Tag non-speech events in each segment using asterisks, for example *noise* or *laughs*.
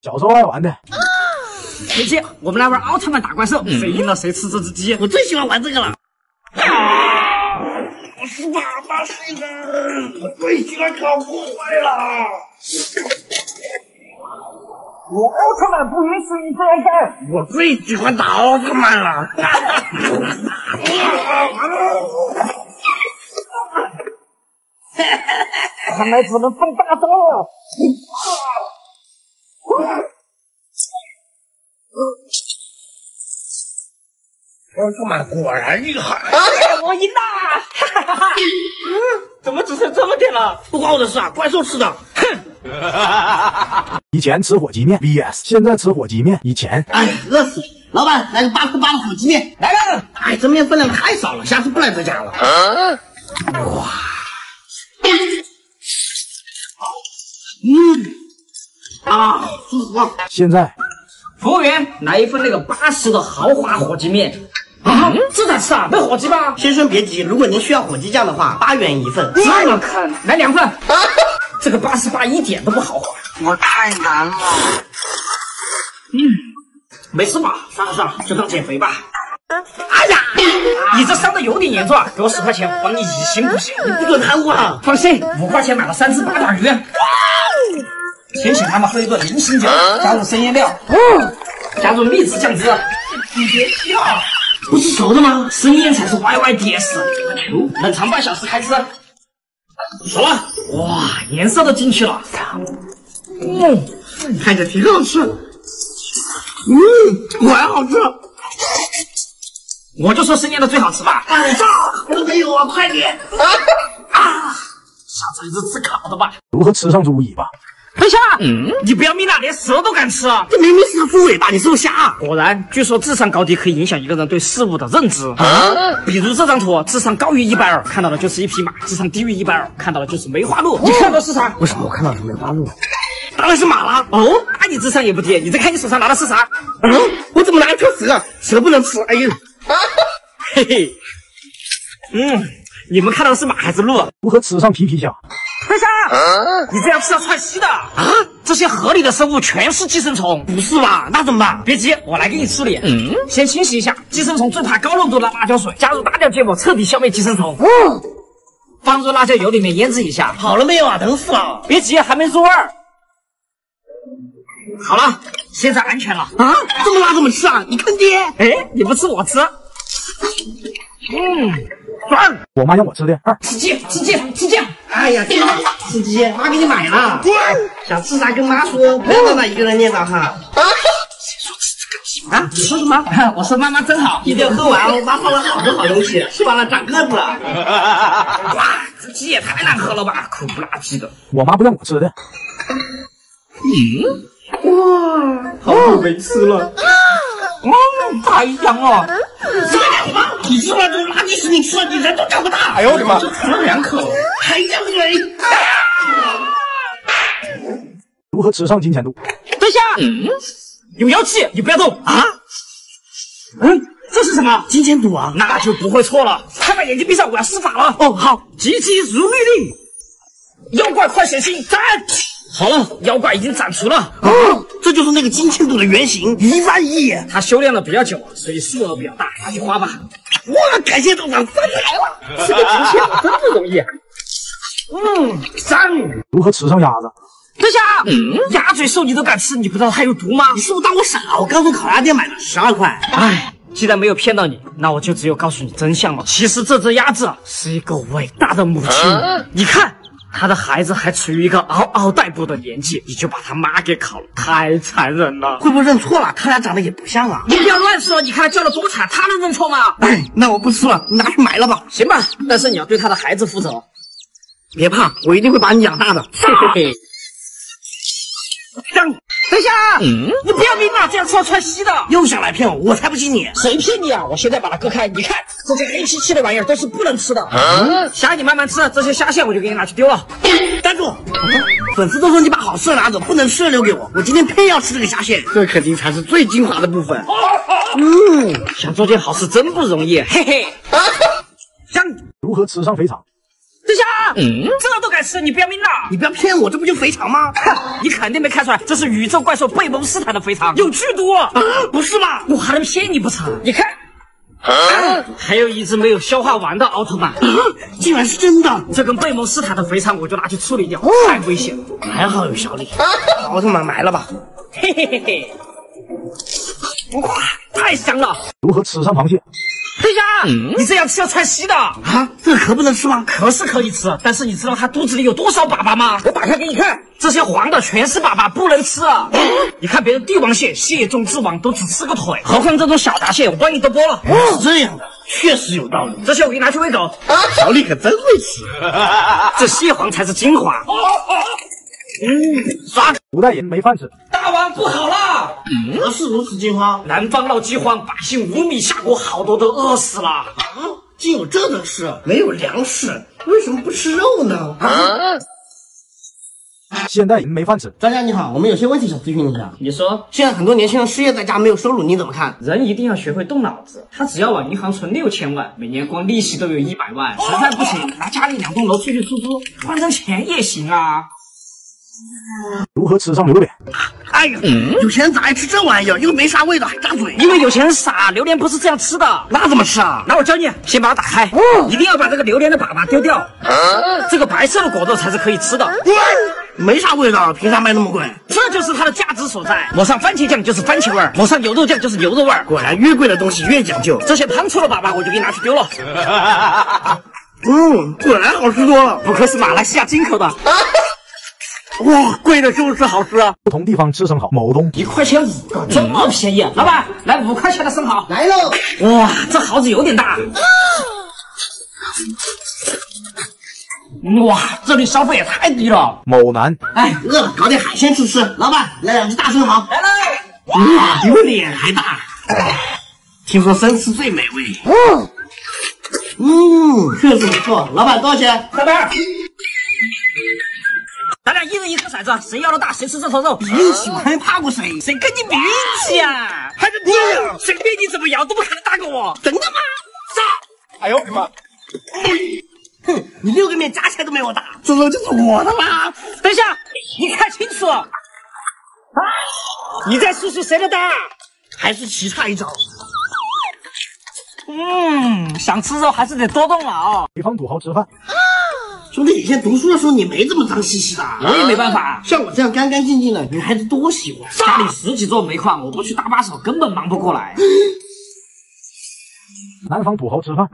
小时候爱玩的。姐姐，我们来玩奥特曼打怪兽，谁赢了谁吃这只鸡。我最喜欢玩这个了。我是爸爸是的，我最喜欢搞破坏了。我奥特曼不允许你这样干。我最喜欢打奥特曼了。*laughs* 看来只能放大招了。奥特曼果然厉害！我赢了！哈哈哈！怎么只剩这么点了？不关我的事啊，怪兽吃的。哼！*laughs* 以前吃火鸡面 VS，现在吃火鸡面。以前，哎，饿死了！老板，来个八块八的火鸡面。来了！哎，这面分量太少了，下次不来这家了。哇！嗯，啊，舒服啊！现在，服务员，来一份那个八十的豪华火鸡面。啊，这咋吃啊？没火鸡吗？先生别急，如果您需要火鸡酱的话，八元一份。这么坑，来两份。这个八十八一点都不豪华，我太难了。嗯，没事吧？算了算了，就当减肥吧。哎呀，你这伤的有点严重，给我十块钱，我帮你以形补形。你不准贪污啊！放心，五块钱买了三只八爪鱼。先请他们喝一顿零星酒，加入生腌料，加入秘制酱汁。你别笑。不是熟的吗？生腌才是 YYDS，冷藏半小时开吃。熟了，哇，颜色都进去了。嗯，看着挺好吃。嗯，果然好吃。我就说生腌的最好吃吧。哎，我没有啊，快点！啊，下次还是吃烤的吧。如何吃上猪尾巴？等下，嗯，你不要命了，连蛇都敢吃？这明明是个猪尾巴，你是不是瞎？果然，据说智商高低可以影响一个人对事物的认知。啊，比如这张图，智商高于一百二，看到的就是一匹马；智商低于一百二，看到的就是梅花鹿。你看到是啥？为什么我看到是梅花鹿？当然是马了。哦，那你智商也不低。你再看你手上拿的是啥？嗯，我怎么拿了条蛇？蛇不能吃。哎呦，嘿嘿，嗯，你们看到的是马还是鹿？如何吃上皮皮虾？等下，你这样是要窜稀的啊！这些河里的生物全是寄生虫，不是吧？那怎么办？别急，我来给你处理。嗯，先清洗一下，寄生虫最怕高浓度的辣椒水，加入大量芥末，彻底消灭寄生虫。嗯，放入辣椒油里面腌制一下。好了没有啊？等死了！别急，还没入味儿。好了，现在安全了啊！这么辣怎么吃啊？你坑爹！哎，你不吃我吃。嗯，转。我妈让我吃的二。吃鸡，吃鸡，吃鸡。哎呀，吃鸡，妈给你买了。滚！想吃啥跟妈说，不要让她一个人念叨哈。啊？谁说吃这个鸡啊？你说什么？*laughs* 我说妈妈真好，一定要喝完 *laughs* 我。妈放了好多好东西，吃完了长个子。哇，这鸡也太难喝了吧，苦不拉几的。我妈不让我吃的。嗯。哇，好久没吃了。嗯，太香了。什么两口？你吃了这垃圾食品，吃了你人都长不大。哎呦我的妈！就吃了两口，还想嘴。如何吃上金钱肚？等下，嗯，有妖气，你不要动啊。嗯，这是什么？金钱肚啊？那就不会错了。快把眼睛闭上，我要施法了。哦，好，急急如律令。妖怪快显形，斩！好了，妖怪已经斩除了。啊，这就是那个金钱肚的原型，一万亿。他修炼了比较久，所以数额比较大，拿去花吧。哇，感谢道长发财了！吃个金钱肚真不容易。嗯，三。如何吃上鸭子？等下，嗯，鸭嘴兽你都敢吃，你不知道它有毒吗？你是不是当我傻？我刚从烤鸭店买的，十二块。哎，既然没有骗到你，那我就只有告诉你真相了。其实这只鸭子是一个伟大的母亲，你看。他的孩子还处于一个嗷嗷待哺的年纪，你就把他妈给烤了，太残忍了！会不会认错了？他俩长得也不像啊！你不要乱说，你看他叫的多惨，他能认错吗？哎，那我不吃了，你拿去埋了吧。行吧，但是你要对他的孩子负责。别怕，我一定会把你养大的。嘿嘿嘿。等等一下，嗯，你不要命了？这样吃要窜稀的，又想来骗我，我才不信你！谁骗你啊？我现在把它割开，你看这些黑漆漆的玩意儿都是不能吃的。嗯，虾你慢慢吃，这些虾线我就给你拿去丢了。*coughs* 站住！粉丝都说你把好吃的拿走，不能吃的留给我，我今天偏要吃这个虾线，这肯定才是最精华的部分。嗯，想做件好事真不容易，嘿嘿。香，如何吃上肥肠？等下，这都敢吃，你不要命了？你不要骗我，这不就肥肠吗？*laughs* 你肯定没看出来，这是宇宙怪兽贝蒙斯坦的肥肠，有剧毒。啊，不是吧？我还能骗你不成？你看，还有一只没有消化完的奥特曼，*gasps* 竟然是真的！这根贝蒙斯坦的肥肠我就拿去处理掉，太危险了。还好有小李，奥特曼埋了吧？嘿嘿嘿嘿，哇，太香了！如何吃上螃蟹？等一下，你这样吃要窜稀的。啊，这个壳不能吃吗？壳是可以吃，但是你知道它肚子里有多少粑粑吗？我打开给你看，这些黄的全是粑粑，不能吃啊！你看别人帝王蟹、蟹中之王都只吃个腿，何况这种小闸蟹，我帮你都剥了。是这样的，确实有道理。这些我给你拿去喂狗，小李可真会吃。*laughs* 这蟹黄才是精华。哦嗯，爽！古代人没饭吃，大王不好了，何事如此惊慌？南方闹饥荒，百姓无米下锅，好多都饿死了。啊，竟有这等事！没有粮食，为什么不吃肉呢？啊！现代人没饭吃，专家你好，我们有些问题想咨询一下。你说，现在很多年轻人失业在家没有收入，你怎么看？人一定要学会动脑子。他只要往银行存六千万，每年光利息都有一百万，实在不行，拿家里两栋楼出去出租，换成钱也行啊。如何吃上榴莲？哎呀，有钱人咋爱吃这玩意儿？又没啥味道，还扎嘴。因为有钱人傻，榴莲不是这样吃的。那怎么吃啊？那我教你，先把它打开，一定要把这个榴莲的粑粑丢掉，这个白色的果肉才是可以吃的。没啥味道，凭啥卖那么贵？这就是它的价值所在。抹上番茄酱就是番茄味儿，抹上牛肉酱就是牛肉味儿。果然越贵的东西越讲究。这些胖臭的粑粑我就给你拿去丢了。*laughs* 嗯，果然好吃多了。不愧是马来西亚进口的。哇，贵的就是好吃啊！不同地方吃生蚝，某东一块钱五个，这么便宜。老板，来五块钱的生蚝。来喽！哇，这蚝子有点大。哇，这里消费也太低了。某男哎，饿了，搞点海鲜吃吃。老板，来两只大生蚝。来喽！哇，比我脸还大。听说生吃最美味。嗯，嗯，确实不错。老板多少钱？三百二。咱俩一人一颗骰子，谁要的大谁吃这头肉。比运气，我还怕过谁？谁跟你比运气啊？还是你呀？随便你怎么摇都不可能打过我。真的吗？杀！哎呦我的妈！哼，你六个面加起来都没我大，这肉就是我的啦！等一下，你看清楚，啊！你再数数谁的大？还是棋差一招。嗯，想吃肉还是得多动脑。北方土豪吃饭，兄弟，以前读书的时候你没这么脏兮兮的，我也没办法。像我这样干干净净的，女孩子多喜欢。家里十几座煤矿，我不去搭把手，根本忙不过来。南方土豪吃饭，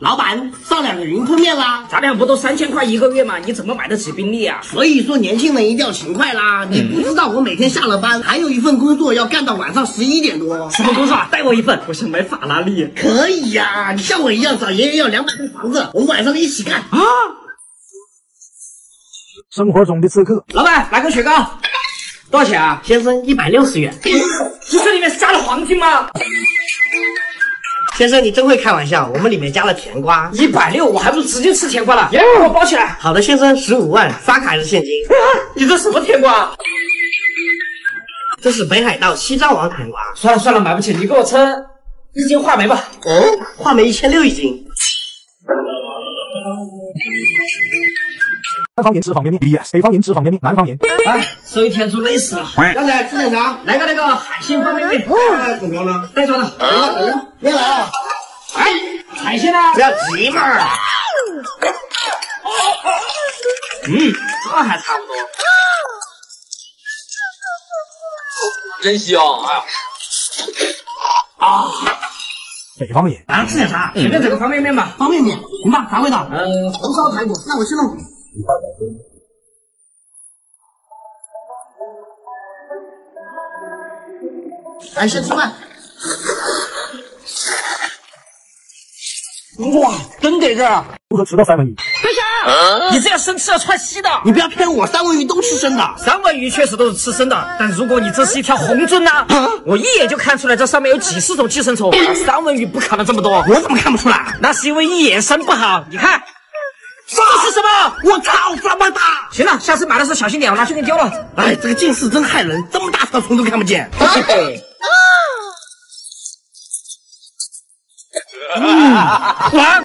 老板，上两个云吞面啦！咱俩不都三千块一个月吗？你怎么买得起宾利啊？所以说年轻人一定要勤快啦！你不知道我每天下了班还有一份工作要干到晚上十一点多。什么工作啊？带我一份，我想买法拉利。可以呀、你像我一样找爷爷要两百套房子，我们晚上一起干。啊！生活中的刺客，老板，来个雪糕，多少钱啊？先生，一百六十元。这这里面是加了黄金吗？先生，你真会开玩笑，我们里面加了甜瓜。一百六，我还不如直接吃甜瓜了。给我包起来。好的，先生，十五万，刷卡还是现金？你这什么甜瓜？这是北海道西藏王甜瓜。算了算了，买不起，你给我称一斤话梅吧。哦，话梅一千六一斤。南方人吃方便面，yes，北方人吃方便面，南方人哎，收一天猪累死了。要不然吃点啥？来个那个海鲜方便面，哎，怎么了？带装的。等一下，等一下，别来了，哎，海鲜呢？不要急嘛。嗯，这还差不多。真香！哎呀，啊，北方人啊，吃点啥？随便整个方便面吧。方便面，行吧？啥味道？嗯，红烧排骨，那我去弄。哎，先吃饭。哇，真给劲儿！如何吃到三文鱼？等一下，你这样生吃要窜稀的。你不要骗我，三文鱼都吃生的。三文鱼确实都是吃生的，但如果你这是一条红鳟呢？我一眼就看出来这上面有几十种寄生虫，三文鱼不可能这么多。我怎么看不出来？那是因为你眼神不好。你看，这是什么？我操，这么大！行了，下次买的时候小心点，我拿去给你丢了。哎，这个近视真害人，这么大条虫都看不见。嘿嘿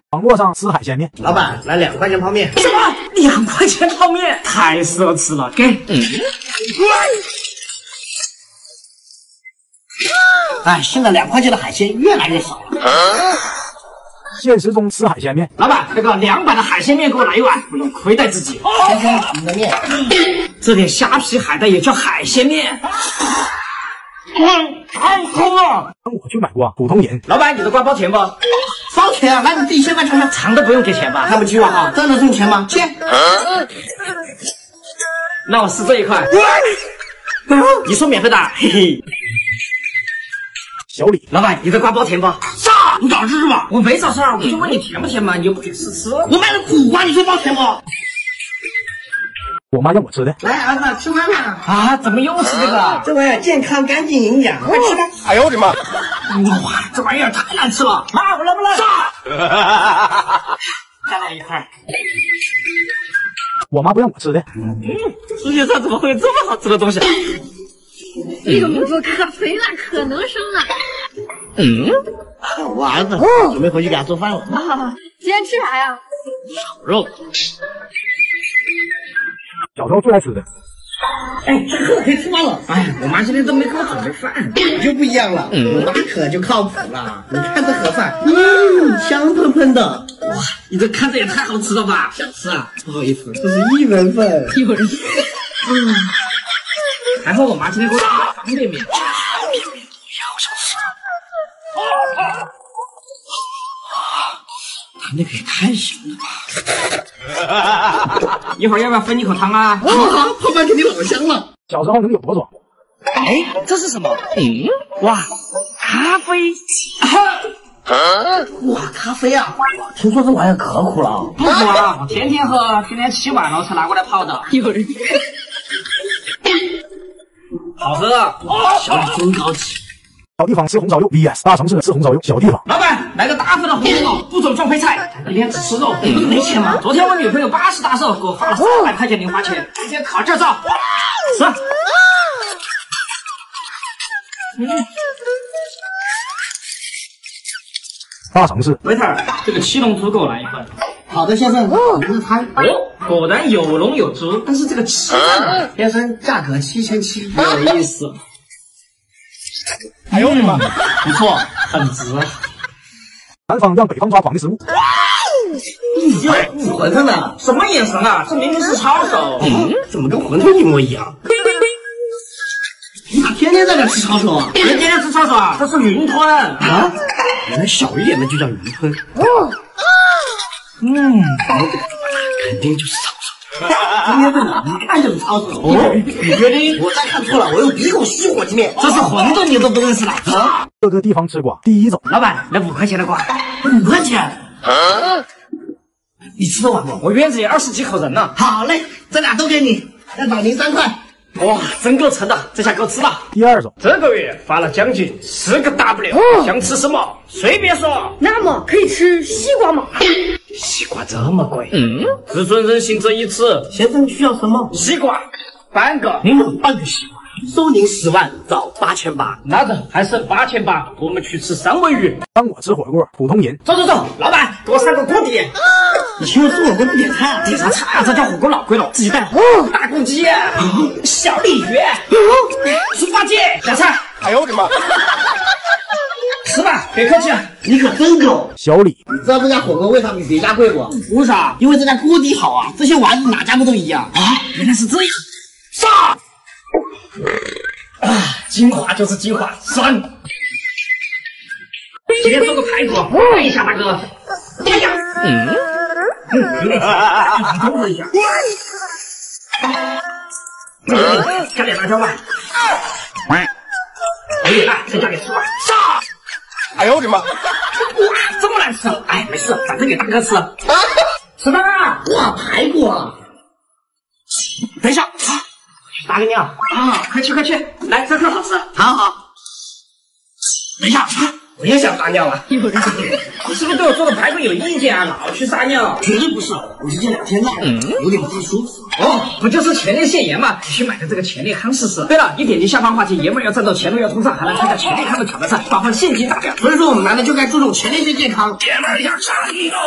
网络上吃海鲜面，老板，来两块钱泡面。什么？两块钱泡面，太奢侈了，给。哎，现在两块钱的海鲜越来越少了。现实中吃海鲜面，老板，那个两百的海鲜面给我来一碗，不用亏待自己。先生，你的面。这点虾皮海带也叫海鲜面？嗯，太空了。我去买过普通人，老板，你的瓜包甜不？包甜啊，来你自己先来尝尝。尝都不用给钱吧？看不起我哈？真的挣钱吗？切。那我试这一块。你说免费的，嘿嘿。小李，老板，你的瓜包甜不？啥？你找事是吧？我没找事儿，我就问你甜不甜嘛，你又不给试吃。我卖的苦瓜，你说包甜不？我妈让我吃的，来，儿子吃饭了。啊，怎么又是这个？这玩意儿健康、干净、营养，快吃吧。哎呦我的妈！哇，这玩意儿太难吃了。妈，我来不来？再来一块。我妈不让我吃的，嗯世界上怎么会有这么好吃的东西？这个母猪可肥了，可能生了。嗯我儿子准备回去给他做饭了。啊，今天吃啥呀？炒肉。小时候最爱吃的，哎，这课可以吃饭了。哎呀，我妈今天都没给我准备饭。你就不一样了，我妈可就靠谱了。你看这盒饭，嗯，香喷喷的。哇，你这看着也太好吃了吧？想吃啊？不好意思，这是一人份。有人。还好我妈今天给我打了方便面。他那个也太香了吧！一会儿要不要分你口汤啊？啊，泡饭肯定老香了。小时候能有多爽？哎，这是什么？嗯，哇，咖啡。哇，咖啡啊！听说这玩意儿可苦了。不苦啊，我天天喝，今天起晚了才拿过来泡的。有人。*laughs* 好喝。小李真高级。小地方吃红烧肉 VS 大城市吃红烧肉，小地方老板，来个大份的红烧肉，不准撞配菜。今天只吃肉，不是没钱吗？昨天我女朋友八十大寿，给我发了三百块钱零花钱，今天可劲儿造。吃。大城市维特尔，这个七龙珠给我来一份。好的，先生，您的餐。哦，果然有龙有珠，但是这个七呢？先生，价格七千七。有意思。哎呦我的妈！不错，很值。南方让北方抓狂的食物，哟，馄饨呢？什么眼神啊？这明明是抄手。嗯，怎么跟馄饨一模一样？你咋天天在这吃抄手啊？别天天吃抄手啊，这是云吞啊！原来小一点的就叫云吞。嗯，肯定就是抄手。今天这个一看就是抄手。哦，你确定？我再看错了，我用鼻孔吸火鸡面。这是馄饨，你都不认识了啊？各个地方吃瓜第一种，老板，来五块钱的瓜。五块钱？你吃得完不？我院子里二十几口人呢。好嘞，这俩都给你，再打您三块。哇，真够撑的，这下够吃了。第二种，这个月发了将近十个 W，、想吃什么随便说。那么可以吃西瓜吗？西瓜这么贵，嗯，只准任性这一次。先生需要什么？西瓜半个，您有半个西瓜，收您十万，找八千八。拿着还剩八千八，我们去吃三文鱼。当我吃火锅普通人，走走走，老板给我三个锅底。你请我吃火锅不点菜啊？点啥菜啊？这家火锅老贵了，自己带。大公鸡，小鲤鱼，猪八戒，小菜。哎呦我的妈！*laughs* 吃吧，别客气了。你可真狗！小李你知道这家火锅为啥比别家贵不？为啥？因为这家锅底好啊，这些丸子哪家不都一样？啊，原来是这样。上！啊，精华就是精华，酸。今天做个排骨，来一下，大哥。哎呀，嗯，嗯，有点咸，你动一下。嗯，加点辣椒吧。有点辣，再加点醋吧。上！哎呦我的妈！哇，这么难吃！哎，没事，反正给大哥吃。吃饭啊！哇，排骨啊！等一下，啊，我去打给你啊！啊，快去快去，来，这个好吃。好好。等一下，啊我也想撒尿了。你是不是对我做的排骨有意见啊？老去撒尿？绝对不是，我是这两天闹的，有点不太舒服。哦，不就是前列腺炎吗？你去买的这个前列康试试。对了，你点击下方话题，爷们要战斗前路要通畅，还能参加前列康的挑战赛，发放现金大奖。所以说，我们男的就该注重前列腺健康。爷们要战斗，爷们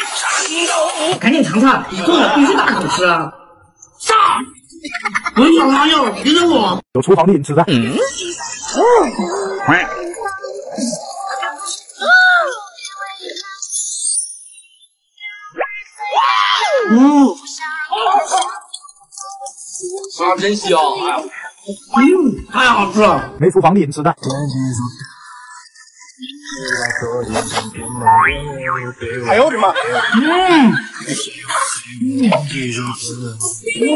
要战斗。赶紧尝尝，做的必须大口吃啊！上！我想撒尿，别等我。有厨房的人吃在。嗯，嗯啊，真香！哎呀，嗯，太好吃了。没厨房的人吃在。哎呦我的妈！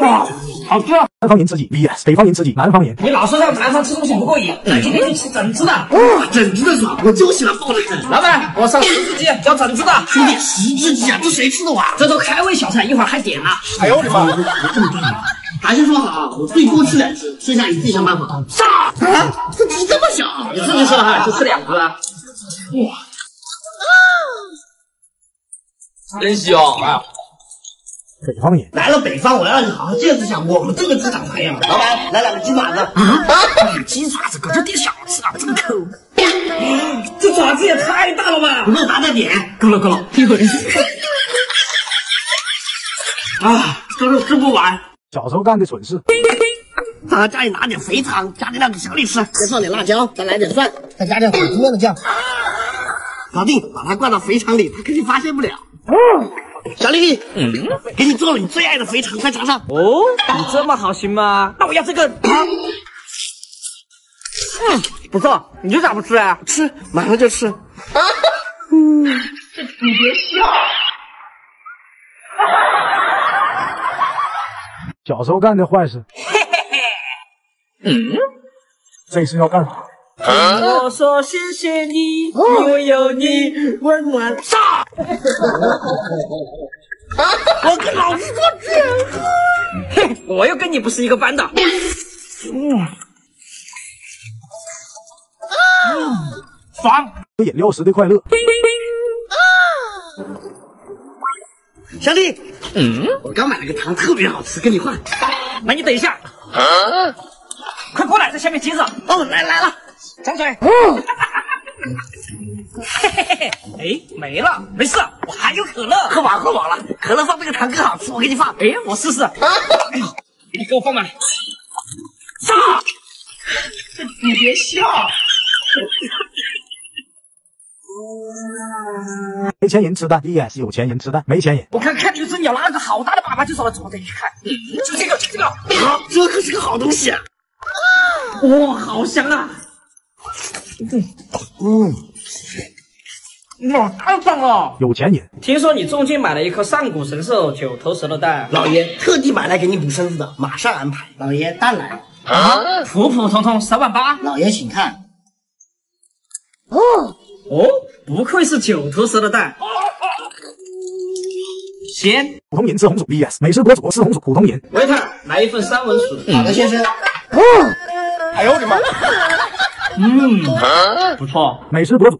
哇，好吃！啊！南方人吃鸡 VS 北方人吃鸡，南方人。你老是让南方吃东西不过瘾，那今天去吃整只的。哇，整只的爽，我就喜欢爆的整。老板，我上十只鸡，要整只的。兄弟，十只鸡啊，这谁吃得完？这都开胃小菜，一会儿还点呢。哎呦我的妈！这么大还是说好，我最多吃两只，剩下你自己想办法。上！啊，这鸡这么小，你自己说的哈，就吃两只。真香！哎呀，北方人。来了北方，我要让你好好见识一下我们这个鸡长啥样。老板，来两个鸡爪子。啊，鸡爪子搁这点小吃啊，这么抠。这爪子也太大了吧！不够大再点。够了够了，一会儿。啊，这肉吃不完。小时候干的蠢事。咱家里拿点肥肠，加点两个小李吃，再放点辣椒，再来点蒜，再加点火鸡面的酱。搞定，把它灌到肥肠里，他肯定发现不了。小丽，嗯，给你做了你最爱的肥肠，快尝尝。哦，你这么好心吗？那我要这个。嗯，不错，你就咋不吃啊？吃，马上就吃。啊，嗯你别笑。小时候干的坏事。嘿嘿嘿嗯，这是要干啥？我说谢谢你，因为有你温暖。上！*laughs* 我跟老师说绝嘿，我又跟你不是一个班的。嗯。爽！喝饮料时的快乐。小弟，嗯，我刚买了个糖，特别好吃，跟你换。那你等一下。啊！快过来，在下面接着。哦，来来了，张嘴。嘿嘿嘿嘿，嘿嘿嘿哎，没了，没事，我还有可乐。喝饱喝饱了，可乐放这个糖更好吃，我给你放。哎，我试试。哎呦，你给我放满。炸！你别笑。没钱人吃蛋，VS 有钱人吃蛋，没钱人。我看看你只鸟拿了个好大的粑粑就走了，怎么得去看？就这个，就这个。啊，这可是个好东西啊！哇，好香啊！嗯，哇，太棒了！有钱人。听说你中间买了一颗上古神兽九头蛇的蛋，老爷特地买来给你补身子的，马上安排。老爷蛋来。啊，普普通通三万八。老爷请看。哦哦，不愧是九头蛇的蛋。先，普通人吃红薯 VS 美食博主吃红薯，普通人。维特，来一份三文薯。好的，先生。哦，哎呦我的妈！嗯，不错。美食博主，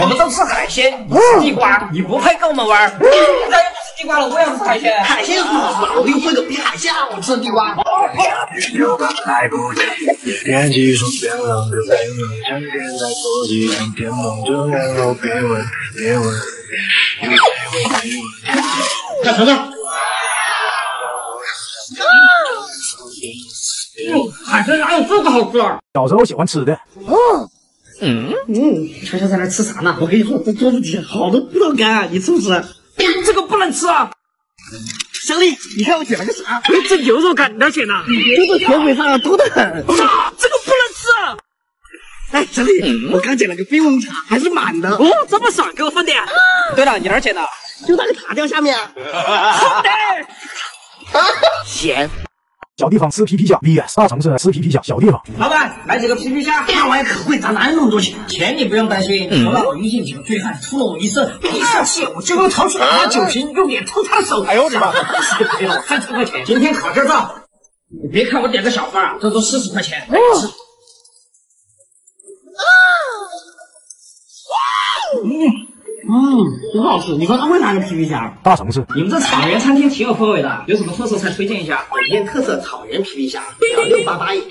我们都吃海鲜，你吃地瓜，你不配跟我们玩。大家不吃地瓜了，我也要吃海鲜。海鲜有什么好吃的？我给你做一个比海鲜还好吃的地瓜。来不及，天尝。海参哪有这个好吃啊？小时候喜欢吃的。嗯嗯，悄悄在那吃啥呢？我跟你说，这桌子底下好多葡萄干啊，你吃不吃？这个不能吃啊！小丽，你看我捡了个啥？这牛肉干，你要捡呢？这个铁轨上多得很。啥？这个不能吃！哎，小丽，我刚捡了个冰红茶，还是满的。哦，这么爽，给我分点。对了，你哪儿捡的？就那个塔吊下面。好的。咸。小地方吃皮皮虾，VS 大城市吃皮皮虾，小地方。老板，来几个皮皮虾。那玩意可贵，咱哪有那么多钱？钱你不用担心，昨晚我遇见几个醉汉，吐了我一身，一生气我就用掏出他的酒瓶，用脸抽他的手。哎呦我的妈！就赔了我三千块钱。今天考这账，你别看我点个小份啊，这都四十块钱。很好吃。你说他为啥是皮皮虾？大城市你们这草原餐厅挺有氛围的，有什么特色菜推荐一下？本店特色草原皮皮虾，小六八八一，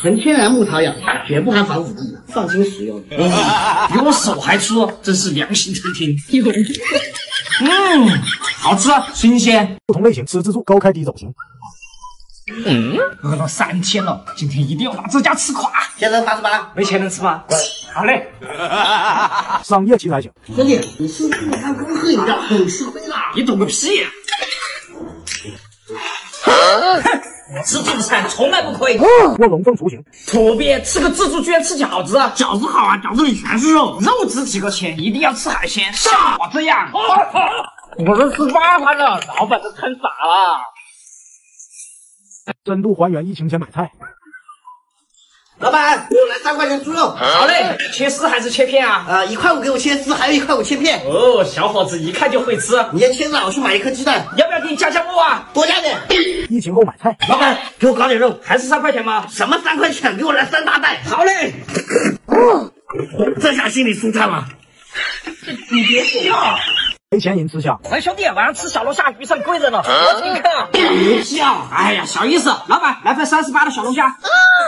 纯天然牧草养殖，绝不含防腐剂，放心食用。比我手还粗，真是良心餐厅。*laughs* 嗯，好吃，新鲜。不同类型吃自助，高开低走型。饿了三天了，今天一定要把这家吃垮。先生八十八，没钱能吃吗？好嘞。*laughs* 商业奇才行，兄弟，你是不是看光喝饮料很吃亏啦？你懂个屁呀、我吃自助餐从来不亏。卧龙凤雏行，土鳖吃个自助居然吃饺子，饺子好啊，饺子里全是肉。肉值几个钱，一定要吃海鲜。像我这样，我都吃八盘了，老板都撑傻了。*laughs* 深度还原疫情前买菜。老板，给我来三块钱猪肉。好嘞，切丝还是切片啊？呃，一块五给我切丝，还有一块五切片。哦，小伙子一看就会吃，你先切了，我去买一颗鸡蛋，要不要给你加加木啊？多加点。疫情后买菜，老板，给我搞点肉。还是三块钱吗？什么三块钱？给我来三大袋。好嘞，这下心里舒畅了。你别笑。没钱人吃虾，喂，兄弟，晚上吃小龙虾，鱼上贵着呢，我请客。别笑，哎呀，小意思。老板，来份三十八的小龙虾，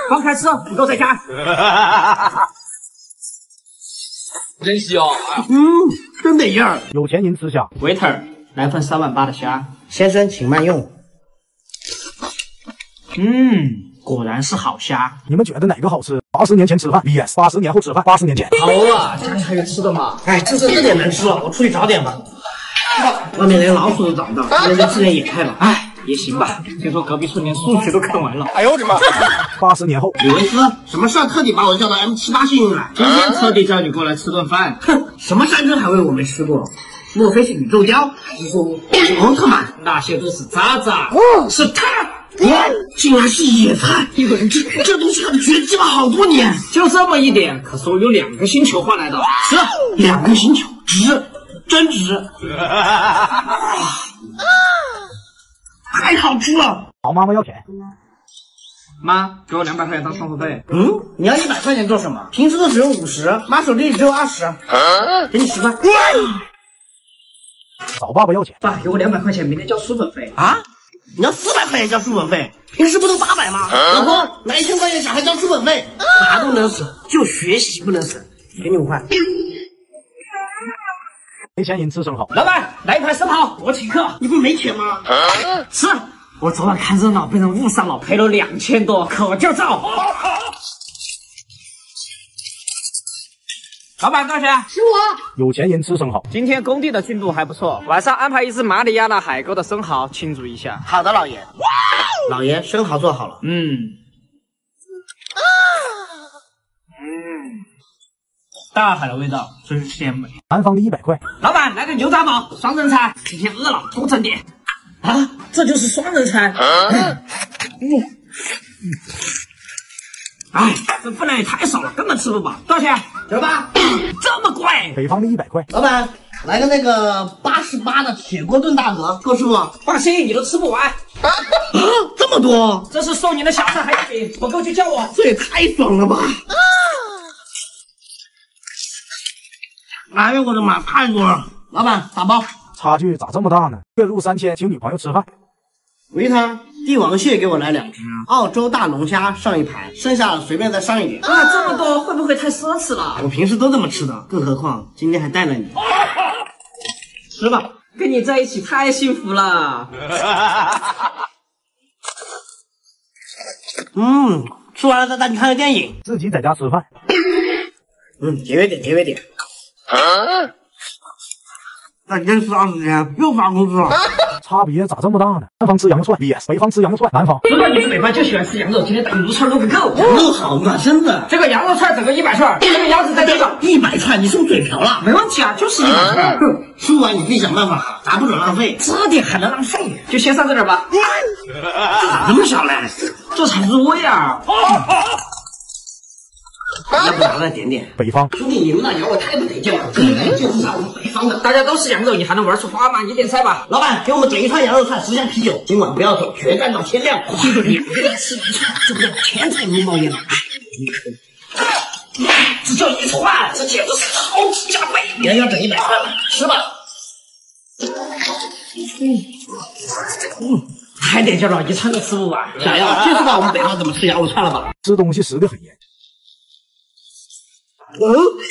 刚开吃，不够再加。*laughs* 真香！嗯，真得劲儿。有钱人吃虾，waiter，来份三万八的虾。先生，请慢用。嗯，果然是好虾。你们觉得哪个好吃？八十年前吃饭 vs 八十年后吃饭，八十年前。好啊，家里还有吃的吗？哎，就剩这点能吃了，我出去找点吧。*laughs* 外面连老鼠都找不到，今天就吃点野菜吧。哎，也行吧。听说隔壁村连数学都看完了。哎呦我的妈 *laughs* 八十年后，李维斯，什么事儿特地把我叫到 M 七八幸运来？今天特地叫你过来吃顿饭。哼，什么山珍海味我没吃过？莫非是宇宙蛟？还是说奥特曼？那些都是渣渣。是他！竟然是野菜！这这东西可绝迹了好多年。就这么一点，可是我有两个星球换来的。是两个星球，值，真值！*laughs* 太好吃了！找妈妈要钱，妈，给我两百块钱当生活费。嗯，你要一百块钱做什么？平时都只用五十，妈手里只有二十，给你十块。找爸爸要钱，爸，给我两百块钱，明天交书本费。啊？你要四百块钱交书本费，平时不都八百吗？老婆，拿一千块钱小孩交书本费，啥都能省，就学习不能省。给你五块。没钱人吃生蚝，老板，来一盘生蚝，我请客。你不没钱吗？是我昨晚看热闹，被人误伤了，赔了两千多，可就照。老板多少钱？十五，有钱人吃生蚝，今天工地的进度还不错，晚上安排一只马里亚纳海沟的生蚝庆祝一下。好的，老爷。老爷，生蚝做好了。嗯，大海的味道真鲜美。南方的一百块，老板，来个牛杂煲，双人餐。今天饿了，多整点。啊，这就是双人餐。嗯。哎，这分量也太少了，根本吃不饱。多少钱？九十八。*coughs* 这么贵？北方的一百块，老板，来个那个八十八的铁锅炖大鹅，够吃不？啊，放心，你都吃不完。啊这么多，这是送你的小菜海底，不够就叫我。这也太爽了吧！哎呦我的妈，太多了！老板打包。差距咋这么大呢？月入三千，请女朋友吃饭，维他，帝王蟹给我来两只，澳洲大龙虾上一盘，剩下的随便再上一点。啊，这么多会不会太奢侈了？我平时都这么吃的，更何况今天还带了你。*laughs* 吃吧，跟你在一起太幸福了。嗯，吃完了再带你看个电影。自己在家吃饭，嗯，节约点，节约点。再坚持二十天，又发工资了。*laughs* 差别咋这么大呢？南方吃羊肉串 vs 北方吃羊肉串，南方知道你们北方就喜欢吃羊肉，今天打卤串都不够。羊肉好嘛，真的。这个羊肉串整个一百串，这个鸭子再这上，一百串，你是不是嘴瓢了？没问题啊，就是一百串。哼，吃完你自己想办法，咱不准浪费。这点还能浪费？就先上这点吧。这咋这么少嘞？这才是味啊！要不咱再点点？北方兄弟，你们那羊肉太不得劲了，本来就是咱们北方的。大家都是羊肉，你还能玩出花吗？你点菜吧。老板，给我们整一串羊肉串，十箱啤酒，今晚不要走，决战到天亮。两个人吃一串，这不叫天才牛毛眼了。这叫一串，这简直是超级加倍！人要整一百串了，吃吧。嗯太得劲了，一串都吃不完。想要就知道我们北方怎么吃羊肉串了吧？吃东西食的很严。嗯。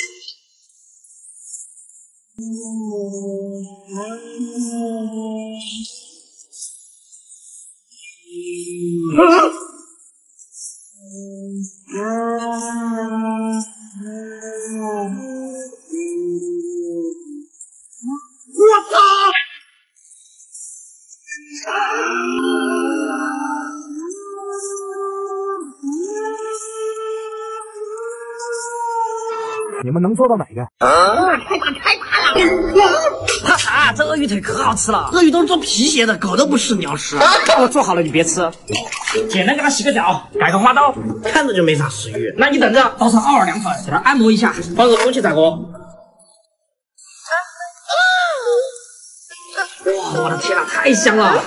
我们能做到哪个？怕啥？这鳄鱼腿可好吃了。鳄鱼都是做皮鞋的，狗都不吃，你要吃。我做好了，你别吃。简单给它洗个脚，改个花刀，看着就没啥食欲。那你等着，倒上奥尔良粉，给它按摩一下，放个空气炸锅。哇，我的天呐，太香了！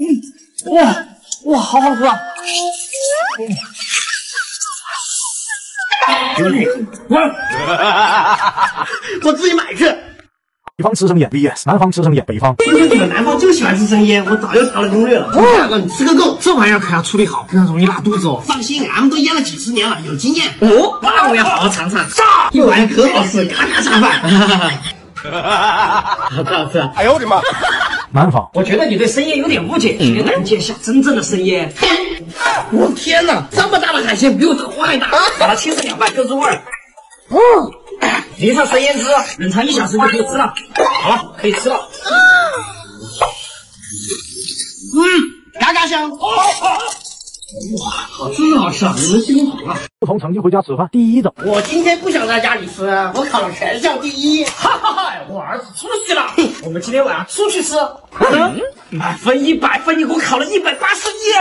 嗯，哇哇，好好喝啊！滚！我自己买去。北方吃生腌 vs 南方吃生腌，北方。听说你们南方就喜欢吃生腌，我早就查了攻略了。大哥，你吃个够，这玩意儿可要处理好，不然容易拉肚子哦。放心，俺们都腌了几十年了，有经验。哦，那我要好好尝尝。炸，这玩意可好吃，咔咔下饭。*laughs* 好好吃。哎呦我的妈！南方，我觉得你对生腌有点误解，给咱见下真正的生腌。*laughs* 我天哪，这么大的海鲜比我头还大！把它切成两半，各入味儿。哦，淋上生腌汁，冷藏一小时就可以吃了。好了，可以吃了。嗯，嘎嘎香。哦哦。哇，好吃是好吃啊，你们辛苦了。不同成绩回家吃饭，第一种。我今天不想在家里吃，我考了全校第一。哈哈哈，我儿子出息了。我们今天晚上出去吃。嗯，满分一百分，你给我考了一百八十一。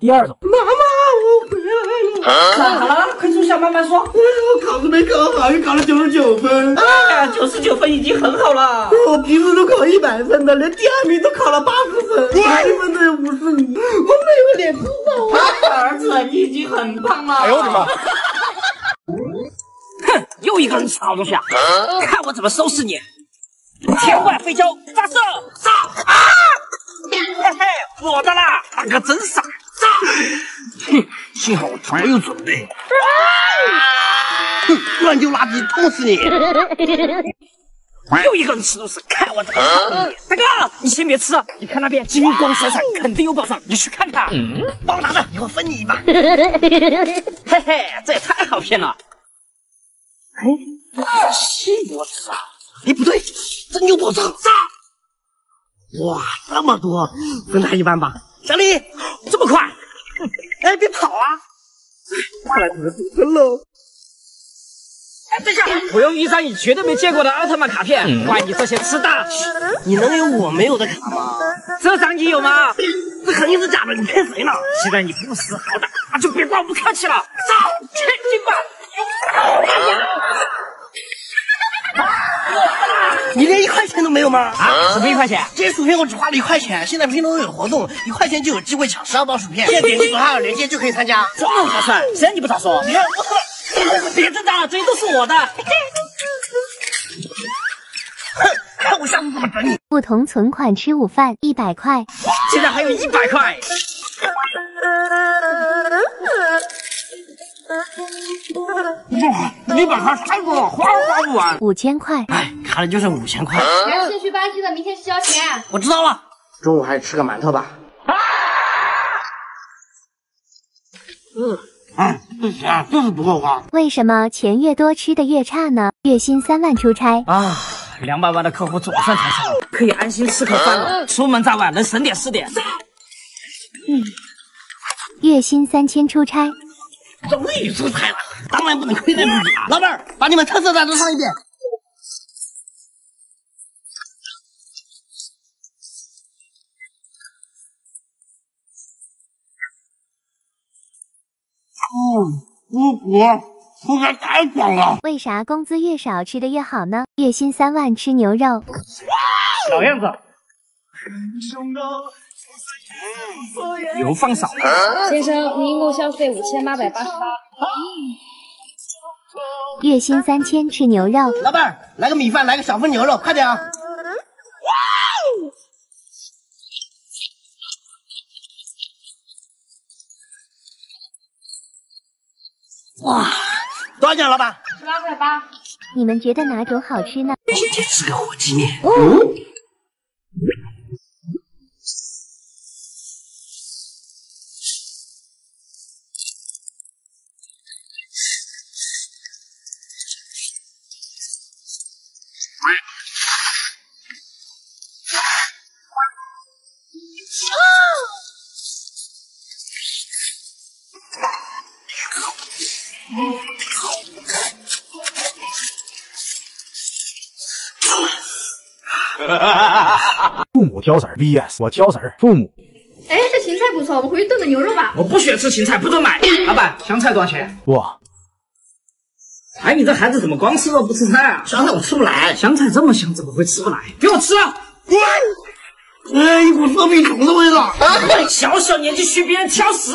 第二种，妈妈，我回来了。咋了？快坐下，慢慢说。我考试没考好，又考了九十九分。哎，九十九分已经很好了。我平时都考一百分的，连第二名都考了八十分，第一分的又不是你，我没有脸吃饭。儿子，你已经很棒了。哎呦我的妈！哼，又一个人吃好东西啊！看我怎么收拾你！天外飞镖发射，炸！啊！嘿嘿，我的啦！大哥真傻，炸！哼，幸好我早有准备。哼，乱丢垃圾，痛死你！又一个人吃东西，看我怎么操你！大哥，你先别吃，你看那边金光闪闪，肯定有宝藏，你去看看。帮我拿着，一会分你一半。*laughs* 嘿嘿，这也太好骗了。哎，锡箔纸啊！哎，不对，真有宝藏！炸！哇，这么多，分他一半吧。小李，这么快？哎，别跑啊！看来你们得分喽。哎，等下，我用一张你绝对没见过的奥特曼卡片，换你这些痴蛋！你能有我没有的卡吗？这张你有吗？这肯定是假的，你骗谁呢？既然你不识好歹，那就别怪我不客气了。走，前进吧！*laughs* 你连一块钱都没有吗？啊，什么一块钱？这些薯片我只花了一块钱，现在拼多多有活动，一块钱就有机会抢十二包薯片，*laughs* 现在点击左下角链接就可以参加。这么划算，谁让你不早说？你看，*laughs* 别挣扎了，这些都是我的。哼，看我下次怎么整你！不同存款吃午饭一百块，现在还有一百块。哇，一百块太多了，花都花不完。五千块，哎，卡里就剩五千块。来先去巴西的，明天去交钱。我知道了，中午还是吃个馒头吧。嗯嗯，这钱啊就是不够花。为什么钱越多吃的越差呢？月薪三万出差，啊，两百万的客户总算谈成了，可以安心吃口饭了。出门在外能省点是点。嗯月薪三千出差，终于出差了，当然不能亏待自己啊。老板儿，把你们特色菜都上一遍。嗯，出国出的太爽了。为啥工资越少吃的越好呢？月薪三万吃牛肉，老样子。又放少了。先生，您一共消费五千八百八十八。月薪三千吃牛肉，老板，来个米饭，来个小份牛肉，快点啊！哇，多少钱，老板？十八块八。你们觉得哪种好吃呢？今天吃个火鸡面。父母挑食儿 VS 我挑食儿父母。哎，这芹菜不错，我们回去炖个牛肉吧。我不喜欢吃芹菜，不准买。老板，香菜多少钱？哇，哎，你这孩子怎么光吃肉不吃菜啊？香菜我吃不来，香菜这么香，怎么会吃不来？给我吃滚！哎，一股烧饼虫的味道。小小年纪学别人挑食，